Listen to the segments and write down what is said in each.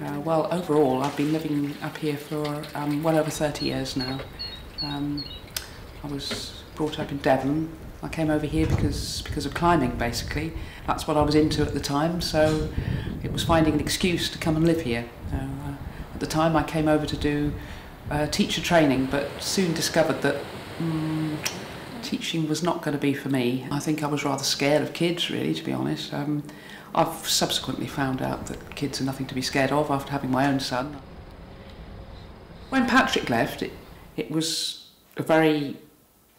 Uh, well, overall, I've been living up here for um, well over 30 years now. Um, I was brought up in Devon. I came over here because because of climbing, basically. That's what I was into at the time, so it was finding an excuse to come and live here. Uh, at the time, I came over to do uh, teacher training, but soon discovered that um, teaching was not going to be for me. I think I was rather scared of kids, really, to be honest. Um, I've subsequently found out that kids are nothing to be scared of after having my own son. When Patrick left, it, it was a very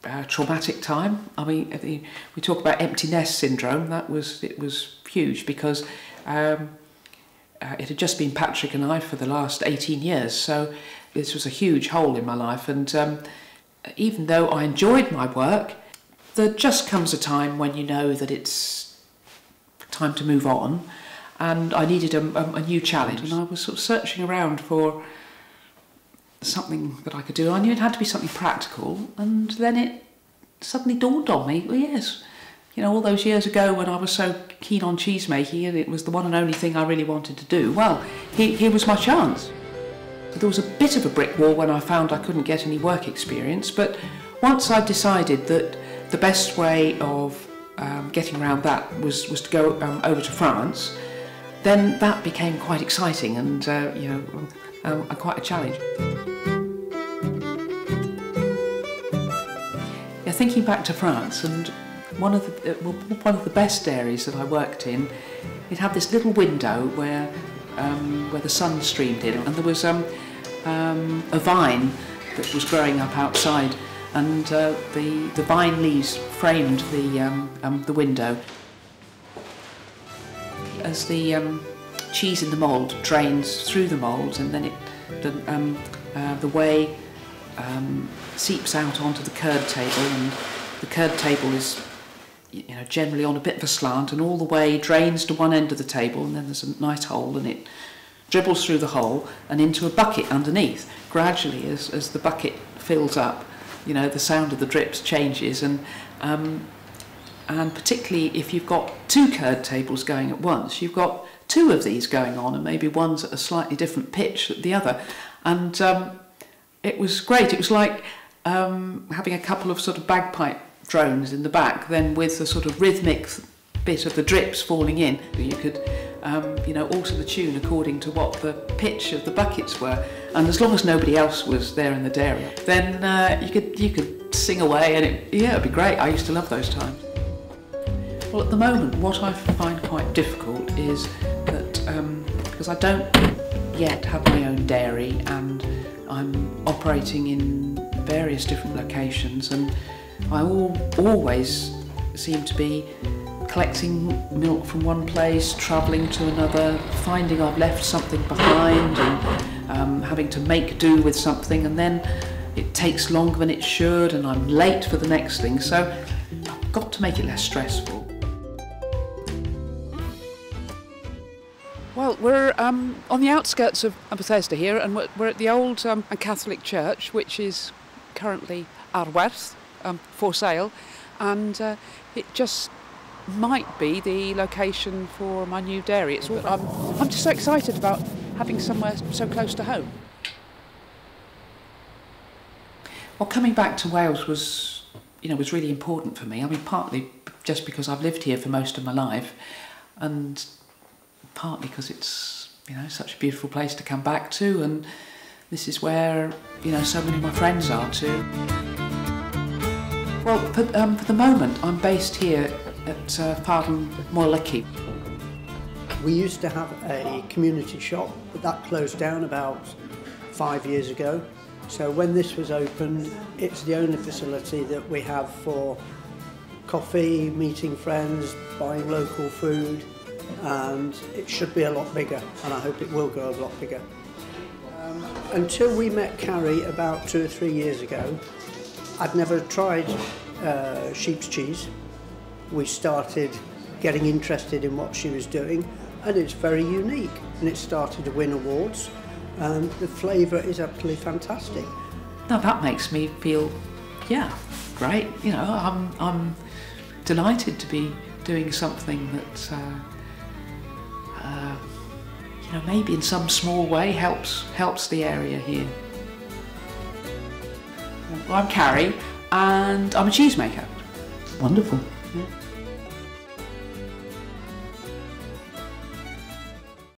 uh, traumatic time. I mean, we talk about empty nest syndrome. That was it was huge because um, uh, it had just been Patrick and I for the last 18 years. So this was a huge hole in my life. And um, even though I enjoyed my work, there just comes a time when you know that it's time to move on, and I needed a, a, a new challenge. And I was sort of searching around for something that I could do. I knew it had to be something practical, and then it suddenly dawned on me, well, yes, you know, all those years ago when I was so keen on cheese making and it was the one and only thing I really wanted to do, well, here, here was my chance. There was a bit of a brick wall when I found I couldn't get any work experience, but once I decided that the best way of um, getting around that was, was to go um, over to France, then that became quite exciting and uh, you know um, quite a challenge. Yeah, thinking back to France and one of the uh, one of the best areas that I worked in, it had this little window where um, where the sun streamed in, and there was um, um, a vine that was growing up outside and uh, the, the vine leaves framed the, um, um, the window. As the um, cheese in the mould drains through the mould and then it, the, uh, the whey seeps out onto the curd table and the curd table is you know, generally on a bit of a slant and all the way drains to one end of the table and then there's a nice hole and it dribbles through the hole and into a bucket underneath. Gradually as, as the bucket fills up you know the sound of the drips changes and um, and particularly if you've got two curd tables going at once you've got two of these going on and maybe one's at a slightly different pitch than the other and um, it was great it was like um, having a couple of sort of bagpipe drones in the back then with the sort of rhythmic bit of the drips falling in you could um, you know, alter the tune according to what the pitch of the buckets were. And as long as nobody else was there in the dairy, then uh, you could you could sing away, and it, yeah, it'd be great. I used to love those times. Well, at the moment, what I find quite difficult is that um, because I don't yet have my own dairy, and I'm operating in various different locations, and I all, always seem to be collecting milk from one place, travelling to another, finding I've left something behind and um, having to make do with something and then it takes longer than it should and I'm late for the next thing. So I've got to make it less stressful. Well, we're um, on the outskirts of Bethesda here and we're, we're at the old um, Catholic church which is currently Arwerth um, for sale and uh, it just might be the location for my new dairy. It's, I'm, I'm just so excited about having somewhere so close to home. Well, coming back to Wales was, you know, was really important for me. I mean, partly just because I've lived here for most of my life, and partly because it's, you know, such a beautiful place to come back to, and this is where, you know, so many of my friends are too. Well, for, um, for the moment, I'm based here at uh, Farden Moilicke. We used to have a community shop, but that closed down about five years ago. So when this was opened, it's the only facility that we have for coffee, meeting friends, buying local food, and it should be a lot bigger, and I hope it will go a lot bigger. Um, until we met Carrie about two or three years ago, I'd never tried uh, sheep's cheese we started getting interested in what she was doing and it's very unique and it started to win awards and the flavour is absolutely fantastic. Now that makes me feel, yeah, great. You know, I'm, I'm delighted to be doing something that, uh, uh, you know, maybe in some small way helps helps the area here. Well, I'm Carrie, and I'm a cheesemaker. Wonderful.